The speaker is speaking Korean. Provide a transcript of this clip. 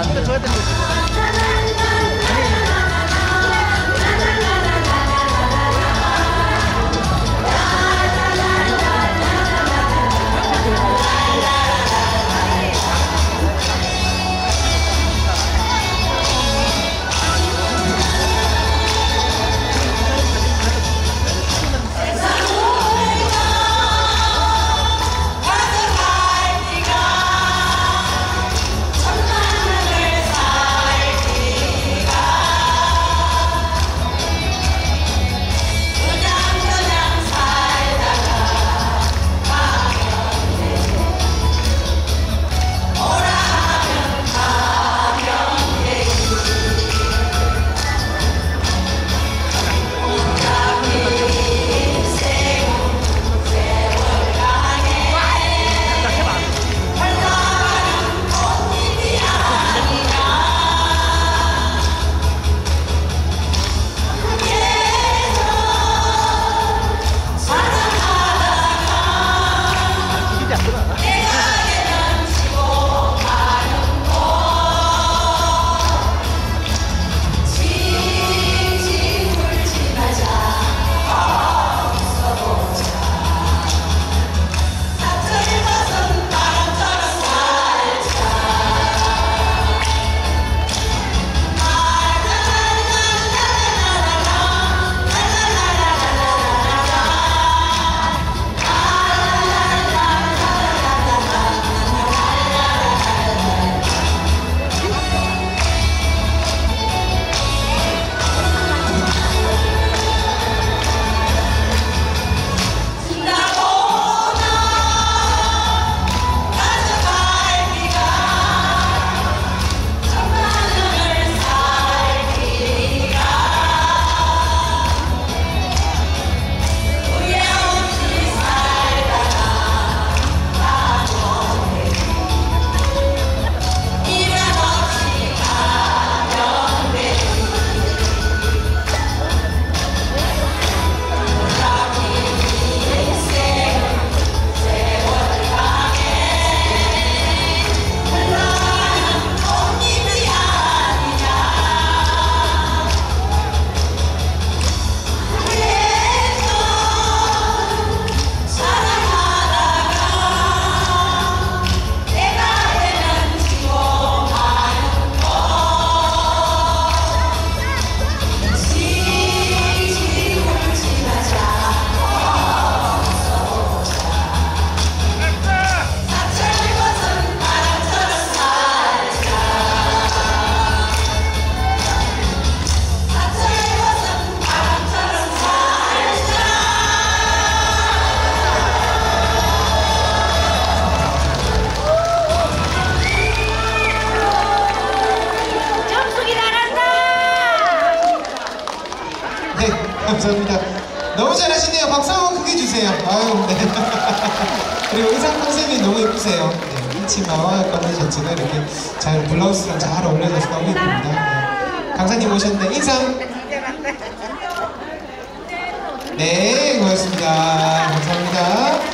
예, 벌려, 벌려, 자고 이제 안 감사합니다. 너무 잘하시네요. 박수 한번 크게 주세요. 아유, 네. 그리고 의상 컨셉이 너무 예쁘세요. 네, 이 치마와 검은 셔츠가 이렇게 잘 블라우스랑 잘 어울려져서 너무 예쁩니다. 네. 강사님 오셨는데 인상. 네, 고맙습니다. 감사합니다.